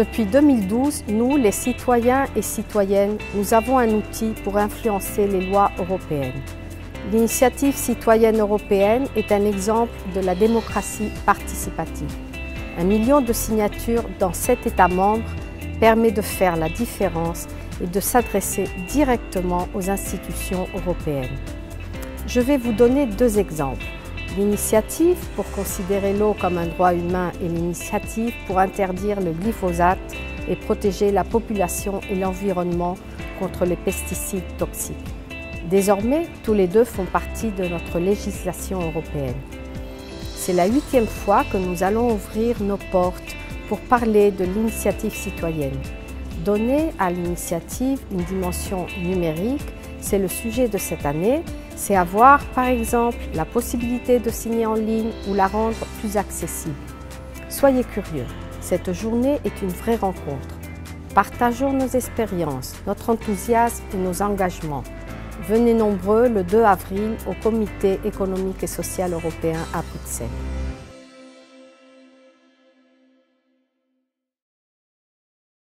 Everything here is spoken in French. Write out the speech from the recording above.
Depuis 2012, nous, les citoyens et citoyennes, nous avons un outil pour influencer les lois européennes. L'initiative citoyenne européenne est un exemple de la démocratie participative. Un million de signatures dans sept États membres permet de faire la différence et de s'adresser directement aux institutions européennes. Je vais vous donner deux exemples. L'initiative pour considérer l'eau comme un droit humain et l'initiative pour interdire le glyphosate et protéger la population et l'environnement contre les pesticides toxiques. Désormais, tous les deux font partie de notre législation européenne. C'est la huitième fois que nous allons ouvrir nos portes pour parler de l'initiative citoyenne. Donner à l'initiative une dimension numérique, c'est le sujet de cette année, c'est avoir par exemple la possibilité de signer en ligne ou la rendre plus accessible. Soyez curieux, cette journée est une vraie rencontre. Partageons nos expériences, notre enthousiasme et nos engagements. Venez nombreux le 2 avril au Comité économique et social européen à Bruxelles.